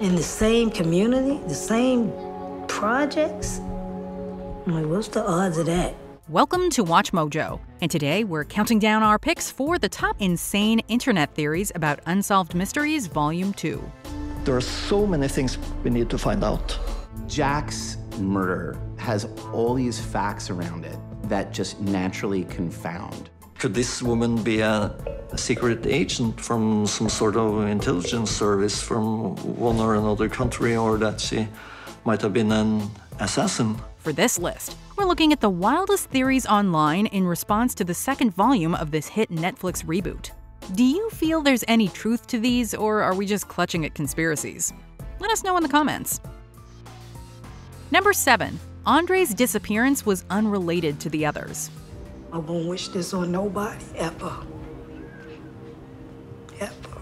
In the same community, the same projects? I'm like, what's the odds of that? Welcome to Watch Mojo, and today we're counting down our picks for the top insane internet theories about unsolved mysteries, Volume 2. There are so many things we need to find out. Jack's murder has all these facts around it that just naturally confound. Could this woman be a, secret agent from some sort of intelligence service from one or another country, or that she might have been an assassin? For this list, we're looking at the wildest theories online in response to the second volume of this hit Netflix reboot. Do you feel there's any truth to these, or are we just clutching at conspiracies? Let us know in the comments. Number 7. Andre's disappearance was unrelated to the others. I won't wish this on nobody ever. Ever.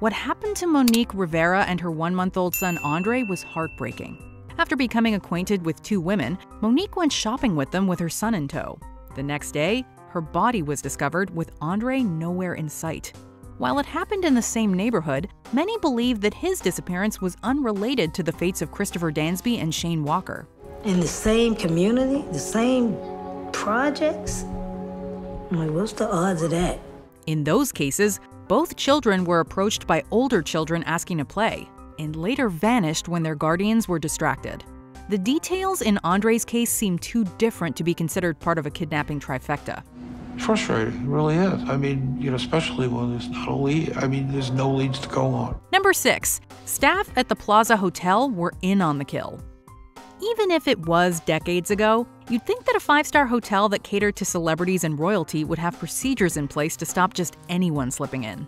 What happened to Monique Rivera and her one month old son Andre was heartbreaking. After becoming acquainted with two women, Monique went shopping with them with her son in tow. The next day, her body was discovered with Andre nowhere in sight. While it happened in the same neighborhood, many believe that his disappearance was unrelated to the fates of Christopher Dansby and Shane Walker. In the same community, the same projects? Like, what's the odds of that? In those cases, both children were approached by older children asking to play, and later vanished when their guardians were distracted. The details in Andre's case seem too different to be considered part of a kidnapping trifecta. Frustrating, it really is. I mean, you know, especially when there's not a lead. I mean, there's no leads to go on. Number 6. Staff at the Plaza Hotel were in on the kill. Even if it was decades ago, you'd think that a five star hotel that catered to celebrities and royalty would have procedures in place to stop just anyone slipping in.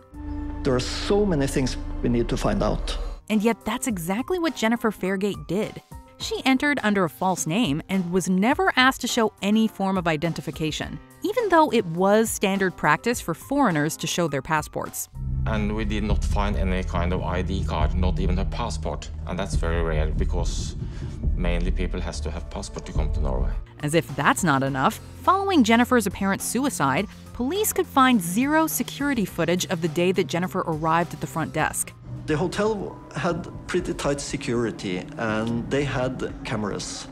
There are so many things we need to find out. And yet, that's exactly what Jennifer Fairgate did. She entered under a false name and was never asked to show any form of identification, even though it was standard practice for foreigners to show their passports. And we did not find any kind of ID card, not even her passport. And that's very rare because mainly people has to have passport to come to Norway. As if that's not enough, following Jennifer's apparent suicide, police could find zero security footage of the day that Jennifer arrived at the front desk. The hotel had pretty tight security and they had cameras.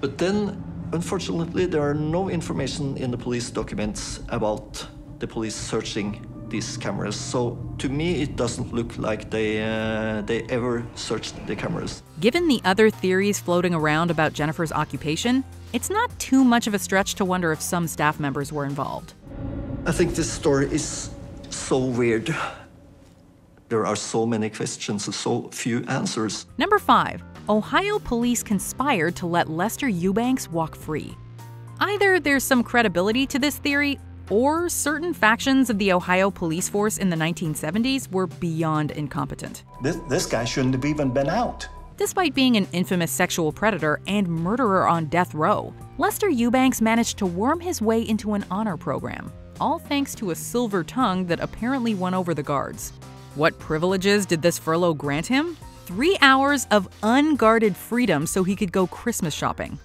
But then, unfortunately, there are no information in the police documents about the police searching these cameras. So to me, it doesn't look like they uh, they ever searched the cameras. Given the other theories floating around about Jennifer's occupation, it's not too much of a stretch to wonder if some staff members were involved. I think this story is so weird. There are so many questions and so few answers. Number 5. Ohio police conspired to let Lester Eubanks walk free. Either there's some credibility to this theory, or certain factions of the Ohio police force in the 1970s were beyond incompetent. This, this guy shouldn't have even been out. Despite being an infamous sexual predator and murderer on death row, Lester Eubanks managed to worm his way into an honor program, all thanks to a silver tongue that apparently won over the guards. What privileges did this furlough grant him? Three hours of unguarded freedom so he could go Christmas shopping.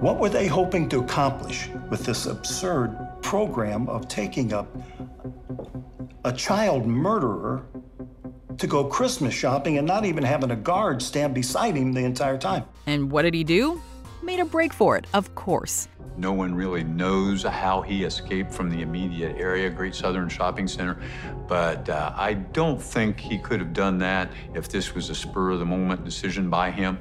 What were they hoping to accomplish with this absurd program of taking up a child murderer to go Christmas shopping and not even having a guard stand beside him the entire time? And what did he do? Made a break for it, of course. No one really knows how he escaped from the immediate area, Great Southern Shopping Center, but uh, I don't think he could have done that if this was a spur of the moment decision by him.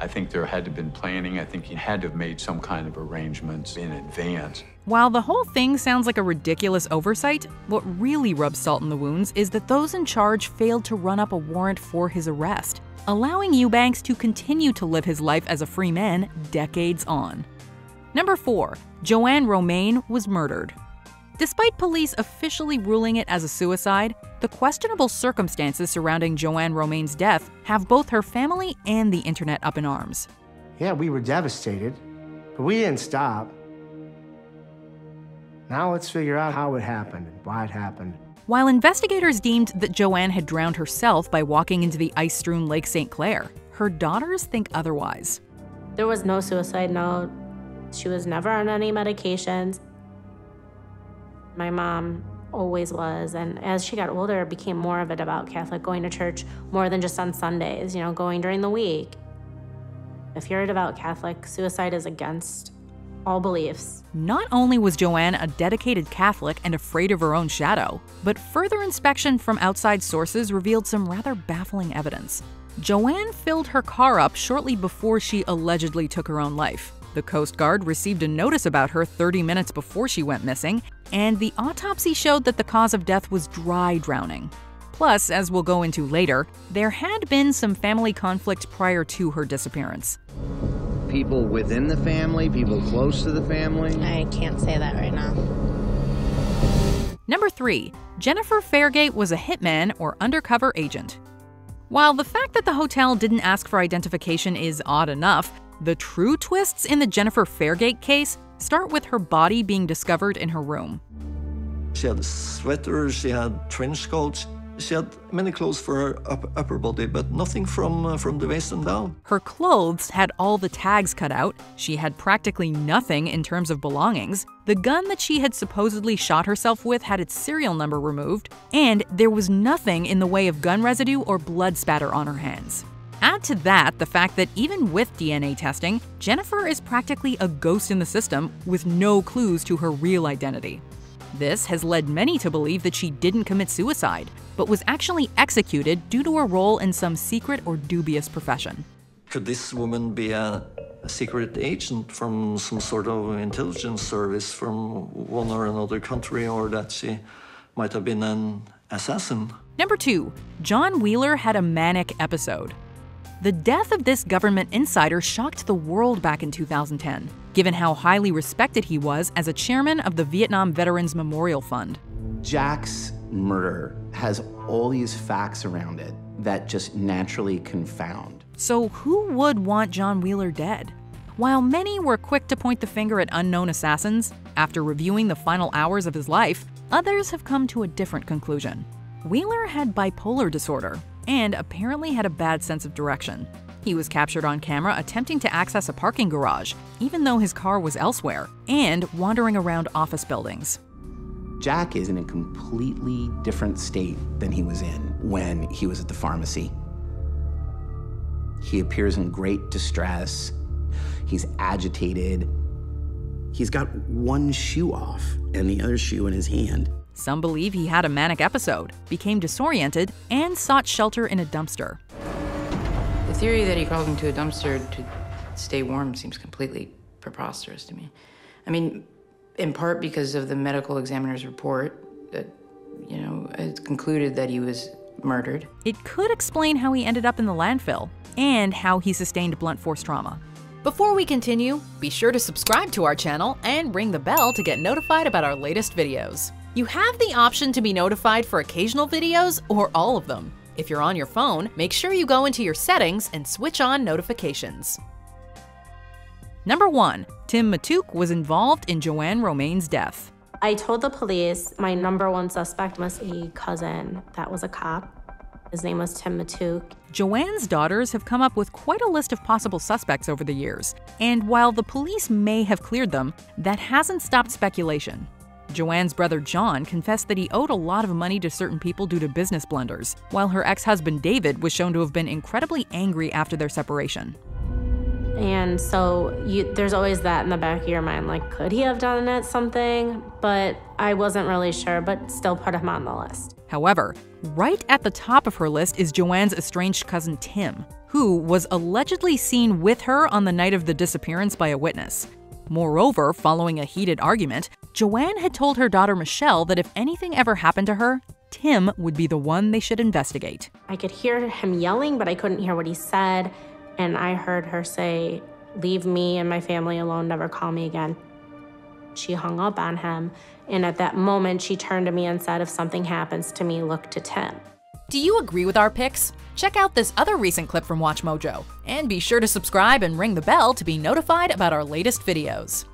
I think there had to have been planning. I think he had to have made some kind of arrangements in advance. While the whole thing sounds like a ridiculous oversight, what really rubs salt in the wounds is that those in charge failed to run up a warrant for his arrest, allowing Eubanks to continue to live his life as a free man decades on. Number 4. JoAnn Romain was murdered. Despite police officially ruling it as a suicide, the questionable circumstances surrounding JoAnn Romain's death have both her family and the internet up in arms. Yeah, we were devastated, but we didn't stop. Now let's figure out how it happened and why it happened. While investigators deemed that JoAnn had drowned herself by walking into the ice strewn Lake St. Clair, her daughters think otherwise. There was no suicide note. She was never on any medications. My mom always was. And as she got older, became more of a devout Catholic, going to church more than just on Sundays, you know, going during the week. If you're a devout Catholic, suicide is against all beliefs. Not only was JoAnn a dedicated Catholic and afraid of her own shadow, but further inspection from outside sources revealed some rather baffling evidence. JoAnn filled her car up shortly before she allegedly took her own life. The Coast Guard received a notice about her 30 minutes before she went missing, and the autopsy showed that the cause of death was dry drowning. Plus, as we'll go into later, there had been some family conflict prior to her disappearance. People within the family, people close to the family? I can't say that right now. Number 3. Jennifer Fairgate was a hitman or undercover agent. While the fact that the hotel didn't ask for identification is odd enough, the true twists in the Jennifer Fairgate case start with her body being discovered in her room. She had a sweater, she had trench coats, she had many clothes for her upper body, but nothing from, uh, from the waist and down. Her clothes had all the tags cut out, she had practically nothing in terms of belongings, the gun that she had supposedly shot herself with had its serial number removed, and there was nothing in the way of gun residue or blood spatter on her hands. Add to that the fact that even with DNA testing, Jennifer is practically a ghost in the system with no clues to her real identity. This has led many to believe that she didn't commit suicide, but was actually executed due to a role in some secret or dubious profession. Could this woman be a, a secret agent from some sort of intelligence service from one or another country, or that she might have been an assassin? Number two, John Wheeler had a manic episode. The death of this government insider shocked the world back in 2010, given how highly respected he was as a chairman of the Vietnam Veterans Memorial Fund. Jack's murder has all these facts around it that just naturally confound. So, who would want John Wheeler dead? While many were quick to point the finger at unknown assassins, after reviewing the final hours of his life, others have come to a different conclusion. Wheeler had bipolar disorder, and apparently had a bad sense of direction. He was captured on camera attempting to access a parking garage, even though his car was elsewhere, and wandering around office buildings. Jack is in a completely different state than he was in when he was at the pharmacy. He appears in great distress. He's agitated. He's got one shoe off and the other shoe in his hand. Some believe he had a manic episode, became disoriented, and sought shelter in a dumpster. The theory that he crawled into a dumpster to stay warm seems completely preposterous to me. I mean, in part because of the medical examiner's report that, you know, it concluded that he was murdered. It could explain how he ended up in the landfill and how he sustained blunt force trauma. Before we continue, be sure to subscribe to our channel and ring the bell to get notified about our latest videos. You have the option to be notified for occasional videos or all of them. If you're on your phone, make sure you go into your settings and switch on notifications. Number 1. Tim Matouk was involved in JoAnn Romain's death. I told the police my number one suspect was a cousin that was a cop. His name was Tim Matouk. JoAnn's daughters have come up with quite a list of possible suspects over the years, and while the police may have cleared them, that hasn't stopped speculation. JoAnn's brother John confessed that he owed a lot of money to certain people due to business blunders, while her ex husband David was shown to have been incredibly angry after their separation. And so you, there's always that in the back of your mind like, could he have done it something? But I wasn't really sure, but still put him on the list. However, right at the top of her list is JoAnn's estranged cousin Tim, who was allegedly seen with her on the night of the disappearance by a witness. Moreover, following a heated argument, JoAnn had told her daughter Michelle that if anything ever happened to her, Tim would be the one they should investigate. I could hear him yelling, but I couldn't hear what he said. And I heard her say, Leave me and my family alone, never call me again. She hung up on him. And at that moment, she turned to me and said, If something happens to me, look to Tim. Do you agree with our picks? Check out this other recent clip from WatchMojo, and be sure to subscribe and ring the bell to be notified about our latest videos.